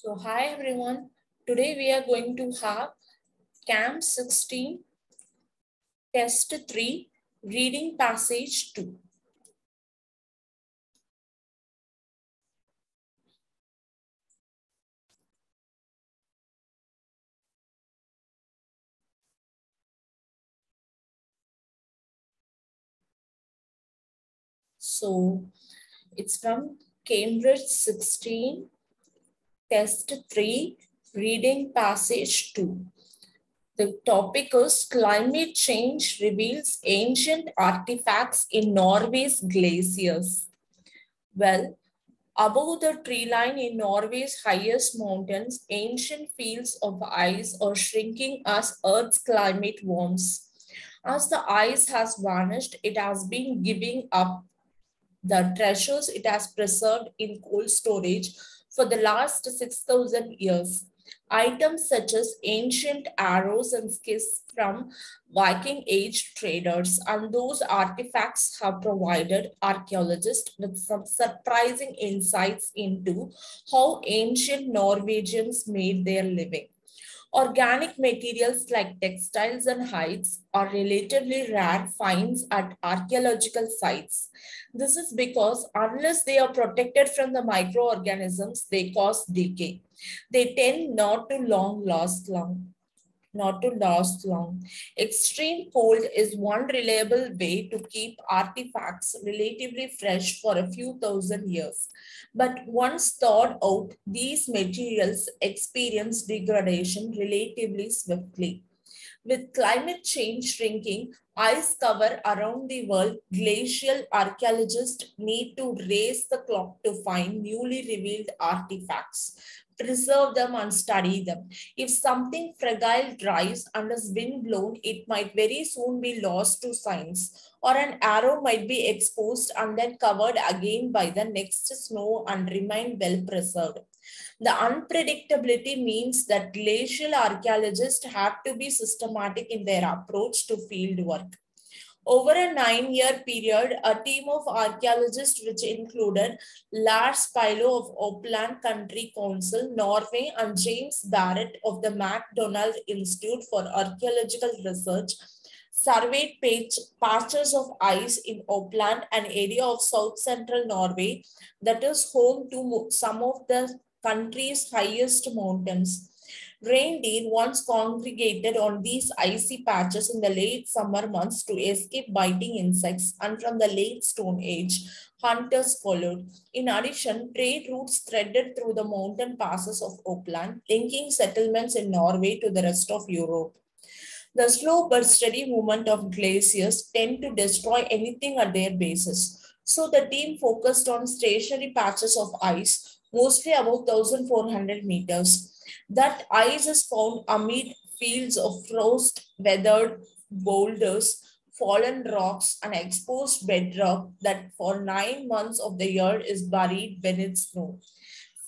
So hi everyone. Today we are going to have Cam 16 Test 3 Reading Passage 2. So it's from Cambridge 16 Test 3, Reading Passage 2. The topic is Climate Change Reveals Ancient Artifacts in Norway's Glaciers. Well, above the tree line in Norway's highest mountains, ancient fields of ice are shrinking as Earth's climate warms. As the ice has vanished, it has been giving up the treasures it has preserved in cold storage for the last 6,000 years. Items such as ancient arrows and skis from Viking Age traders and those artifacts have provided archaeologists with some surprising insights into how ancient Norwegians made their living. Organic materials like textiles and hides are relatively rare finds at archaeological sites. This is because unless they are protected from the microorganisms, they cause decay. They tend not to long last long not to last long. Extreme cold is one reliable way to keep artifacts relatively fresh for a few thousand years. But once thawed out, these materials experience degradation relatively swiftly. With climate change shrinking, ice cover around the world, glacial archaeologists need to raise the clock to find newly revealed artifacts preserve them and study them. If something fragile dries and is wind blown, it might very soon be lost to science, or an arrow might be exposed and then covered again by the next snow and remain well preserved. The unpredictability means that glacial archaeologists have to be systematic in their approach to field work. Over a nine-year period, a team of archaeologists, which included Lars Pilo of Oppland County Council, Norway, and James Barrett of the McDonald Institute for Archaeological Research, surveyed patches of ice in Oppland, an area of south-central Norway that is home to some of the country's highest mountains. Reindeer once congregated on these icy patches in the late summer months to escape biting insects, and from the late Stone Age, hunters followed. In addition, trade routes threaded through the mountain passes of Oppland, linking settlements in Norway to the rest of Europe. The slow but steady movement of glaciers tend to destroy anything at their bases. So the team focused on stationary patches of ice, mostly about 1,400 meters. That ice is found amid fields of frost, weathered boulders, fallen rocks, and exposed bedrock that for nine months of the year is buried beneath snow.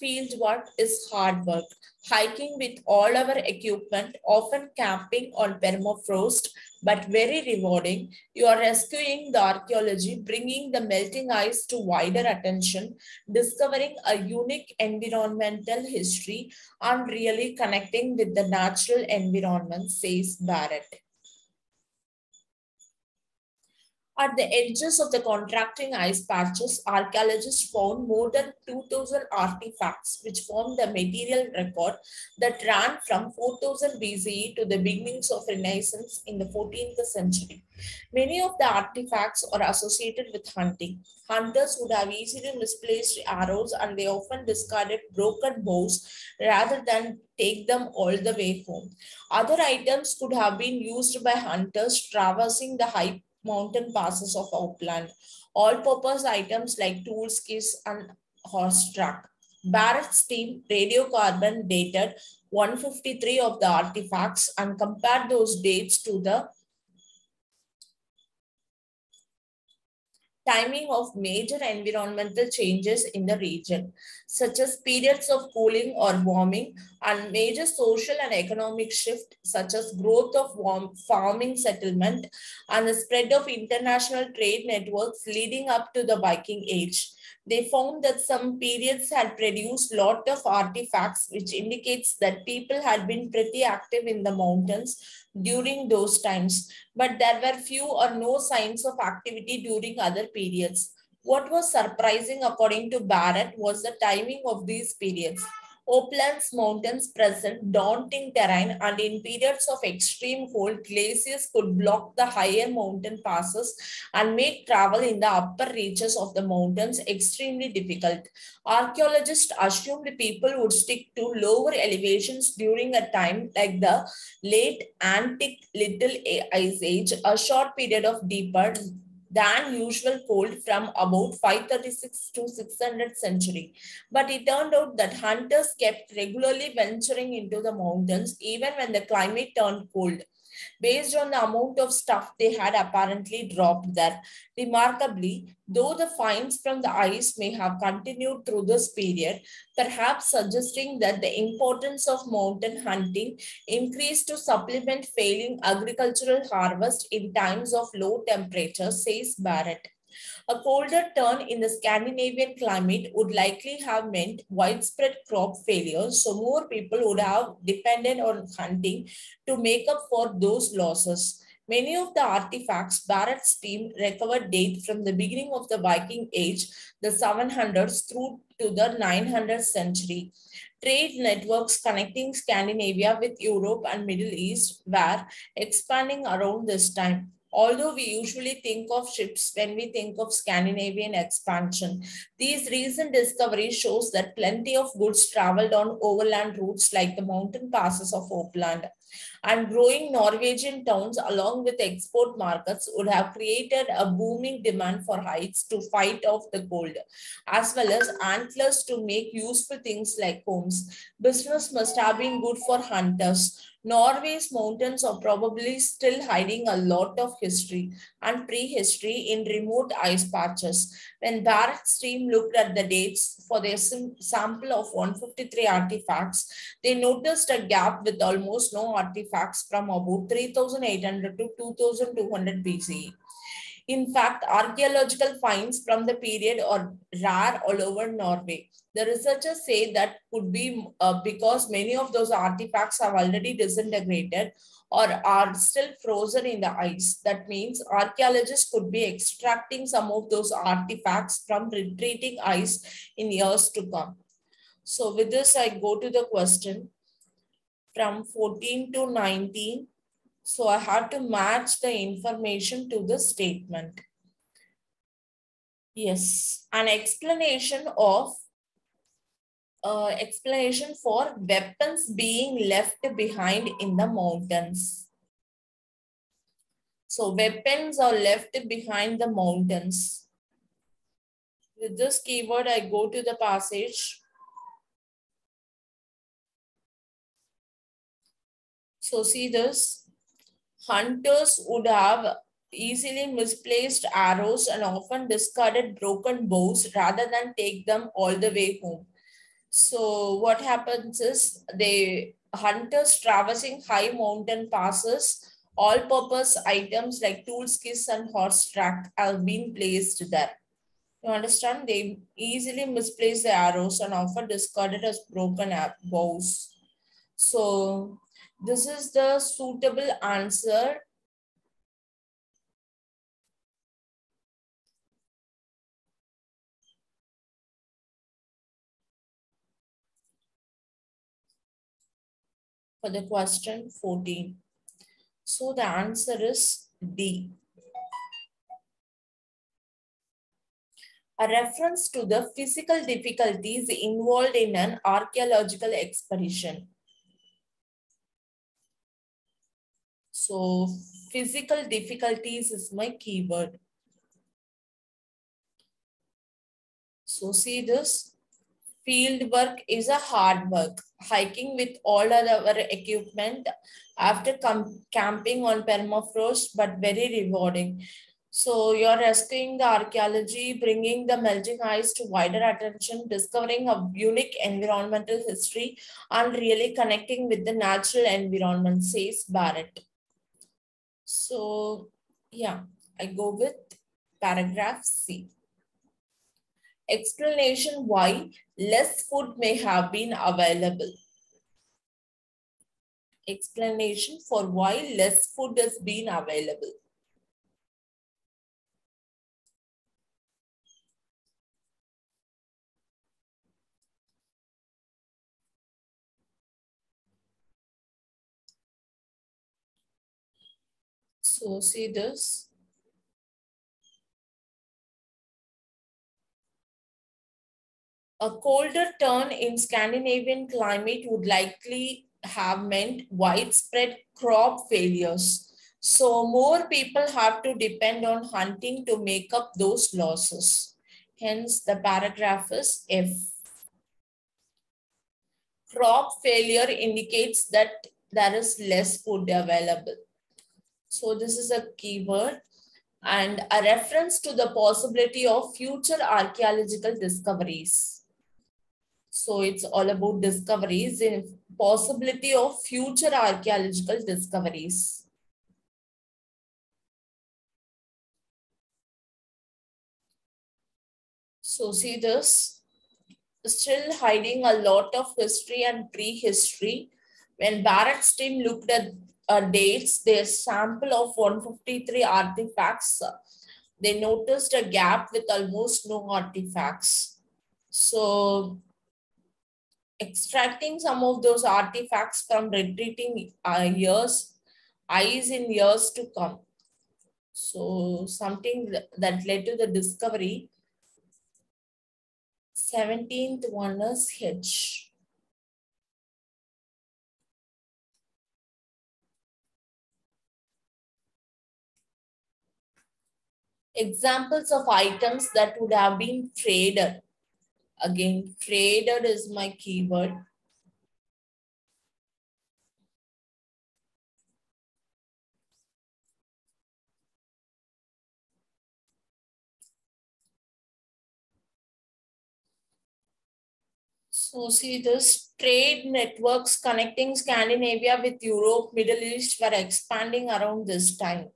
Field work is hard work. Hiking with all our equipment, often camping on permafrost, but very rewarding. You are rescuing the archaeology, bringing the melting ice to wider attention, discovering a unique environmental history, and really connecting with the natural environment, says Barrett. At the edges of the contracting ice patches, archaeologists found more than 2,000 artifacts, which form the material record that ran from 4000 BCE to the beginnings of Renaissance in the 14th century. Many of the artifacts are associated with hunting. Hunters would have easily misplaced arrows and they often discarded broken bows rather than take them all the way home. Other items could have been used by hunters traversing the high mountain passes of Oppland, all-purpose items like tools, kits, and horse truck. Barrett's team radiocarbon dated 153 of the artifacts and compared those dates to the timing of major environmental changes in the region, such as periods of cooling or warming and major social and economic shift, such as growth of warm farming settlement and the spread of international trade networks leading up to the Viking Age. They found that some periods had produced lot of artifacts, which indicates that people had been pretty active in the mountains during those times. But there were few or no signs of activity during other periods. What was surprising according to Barrett was the timing of these periods. Oppland's mountains present daunting terrain and in periods of extreme cold, glaciers could block the higher mountain passes and make travel in the upper reaches of the mountains extremely difficult. Archaeologists assumed people would stick to lower elevations during a time like the late Antique Little Ice Age, a short period of deeper than usual cold from about 536 to 600 century. But it turned out that hunters kept regularly venturing into the mountains even when the climate turned cold based on the amount of stuff they had apparently dropped there. Remarkably, though the finds from the ice may have continued through this period, perhaps suggesting that the importance of mountain hunting increased to supplement failing agricultural harvest in times of low temperatures, says Barrett. A colder turn in the Scandinavian climate would likely have meant widespread crop failure, so more people would have depended on hunting to make up for those losses. Many of the artifacts Barrett's team recovered date from the beginning of the Viking Age, the 700s through to the 900th century. Trade networks connecting Scandinavia with Europe and Middle East were expanding around this time although we usually think of ships when we think of Scandinavian expansion. These recent discoveries shows that plenty of goods traveled on overland routes like the mountain passes of Oppland. And growing Norwegian towns along with export markets would have created a booming demand for hides to fight off the cold, as well as antlers to make useful things like combs. Business must have been good for hunters Norway's mountains are probably still hiding a lot of history and prehistory in remote ice patches. When Barrett's team looked at the dates for their sample of 153 artifacts, they noticed a gap with almost no artifacts from about 3800 to 2200 BCE. In fact, archaeological finds from the period are rare all over Norway. The researchers say that could be uh, because many of those artifacts have already disintegrated or are still frozen in the ice. That means archaeologists could be extracting some of those artifacts from retreating ice in years to come. So with this, I go to the question from 14 to 19. So I have to match the information to the statement. Yes, an explanation of uh, explanation for weapons being left behind in the mountains. So weapons are left behind the mountains. With this keyword, I go to the passage. So see this. Hunters would have easily misplaced arrows and often discarded broken bows rather than take them all the way home. So what happens is the hunters traversing high mountain passes, all-purpose items like tools, kits, and horse track have been placed there. You understand? They easily misplace the arrows and often discarded as broken bows. So this is the suitable answer for the question 14. So the answer is D. A reference to the physical difficulties involved in an archaeological expedition. So physical difficulties is my keyword. So see this field work is a hard work. Hiking with all our equipment after camping on permafrost, but very rewarding. So you're rescuing the archaeology, bringing the melting ice to wider attention, discovering a unique environmental history, and really connecting with the natural environment, says Barrett. So yeah, I go with paragraph C. Explanation why less food may have been available. Explanation for why less food has been available. So see this. A colder turn in Scandinavian climate would likely have meant widespread crop failures. So more people have to depend on hunting to make up those losses. Hence the paragraph is F. Crop failure indicates that there is less food available. So this is a keyword and a reference to the possibility of future archaeological discoveries. So it's all about discoveries in possibility of future archaeological discoveries. So see this, still hiding a lot of history and prehistory. When Barrett's team looked at uh, dates, their sample of 153 artifacts, they noticed a gap with almost no artifacts. So extracting some of those artifacts from retreating uh, years, eyes in years to come. So something that led to the discovery. 17th one is H. examples of items that would have been traded. Again, traded is my keyword. So see this trade networks connecting Scandinavia with Europe, Middle East were expanding around this time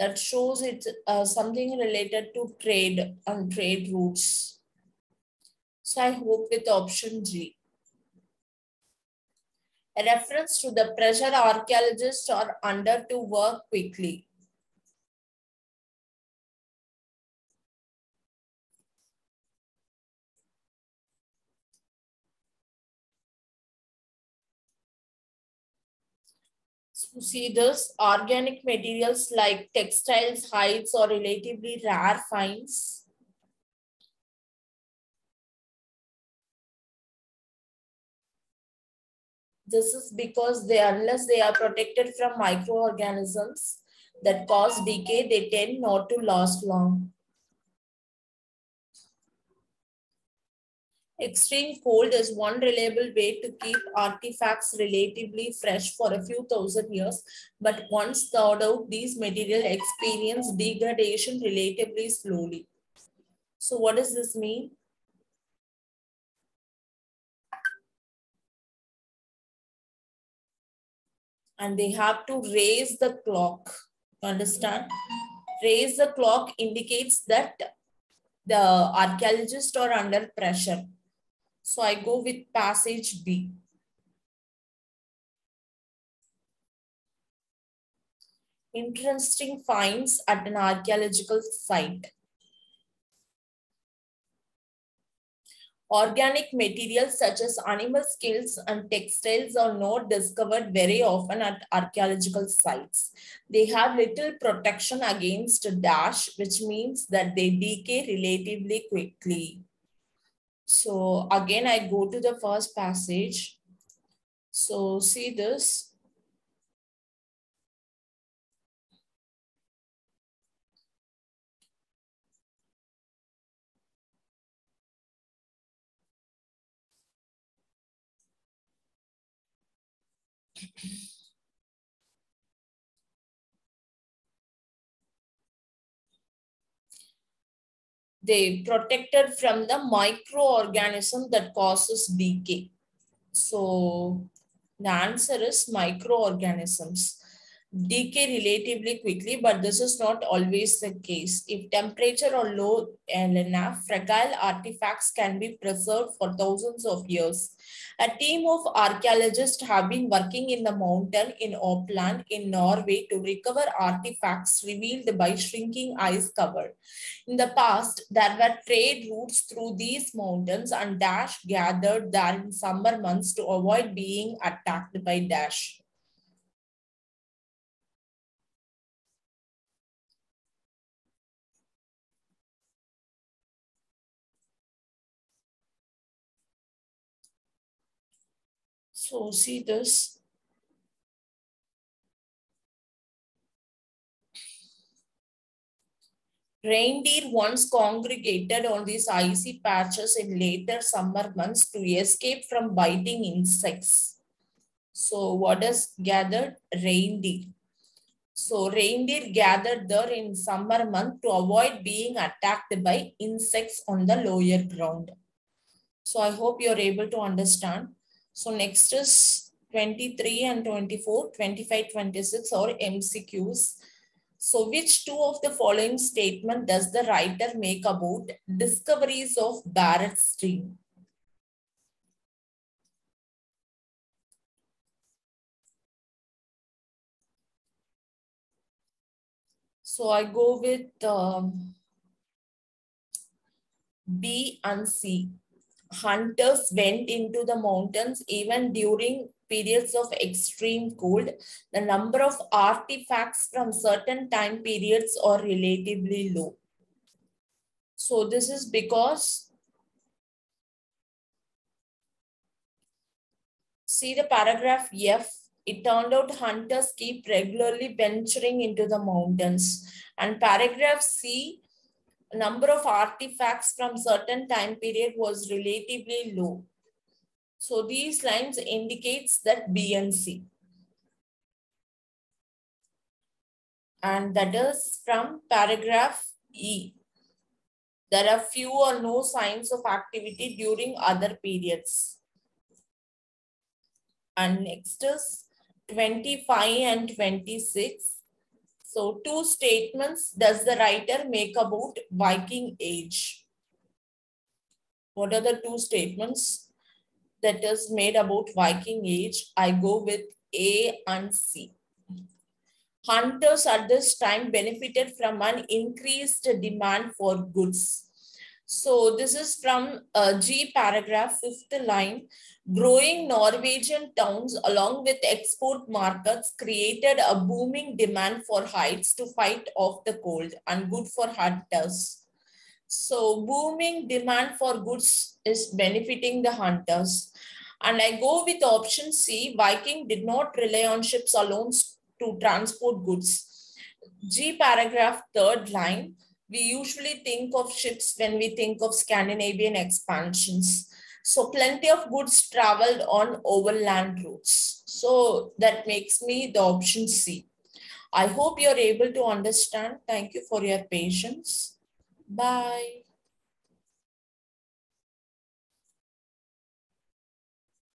that shows it's uh, something related to trade and trade routes. So I hope with option G. A reference to the pressure archaeologists are under to work quickly. This, organic materials like textiles, hides or relatively rare finds. This is because they, unless they are protected from microorganisms that cause decay, they tend not to last long. Extreme cold is one reliable way to keep artifacts relatively fresh for a few thousand years, but once thawed out, these materials experience degradation relatively slowly. So what does this mean? And they have to raise the clock, understand? Raise the clock indicates that the archaeologists are under pressure so I go with passage B. Interesting finds at an archaeological site. Organic materials such as animal skins and textiles are not discovered very often at archaeological sites. They have little protection against dash, which means that they decay relatively quickly. So again, I go to the first passage. So see this. They protected from the microorganism that causes decay. So the answer is microorganisms. Decay relatively quickly, but this is not always the case. If temperature or low enough, fragile artifacts can be preserved for thousands of years. A team of archaeologists have been working in the mountain in Oppland in Norway to recover artifacts revealed by shrinking ice cover. In the past, there were trade routes through these mountains and Dash gathered there in summer months to avoid being attacked by Dash. So see this. Reindeer once congregated on these icy patches in later summer months to escape from biting insects. So what is gathered? Reindeer. So reindeer gathered there in summer month to avoid being attacked by insects on the lower ground. So I hope you're able to understand. So next is 23 and 24, 25, 26 or MCQs. So which two of the following statement does the writer make about discoveries of Barrett's team? So I go with um, B and C hunters went into the mountains even during periods of extreme cold, the number of artifacts from certain time periods are relatively low. So this is because, see the paragraph F, it turned out hunters keep regularly venturing into the mountains. And paragraph C, number of artifacts from certain time period was relatively low. So these lines indicates that B and C. And that is from paragraph E. There are few or no signs of activity during other periods. And next is 25 and 26. So two statements does the writer make about Viking age? What are the two statements that is made about Viking age? I go with A and C. Hunters at this time benefited from an increased demand for goods. So this is from uh, G paragraph, fifth line. Growing Norwegian towns along with export markets created a booming demand for hides to fight off the cold and good for hunters. So booming demand for goods is benefiting the hunters. And I go with option C, Viking did not rely on ships alone to transport goods. G paragraph, third line, we usually think of ships when we think of Scandinavian expansions. So plenty of goods traveled on overland routes. So that makes me the option C. I hope you're able to understand. Thank you for your patience. Bye.